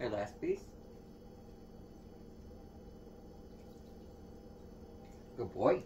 Your last piece. Good boy.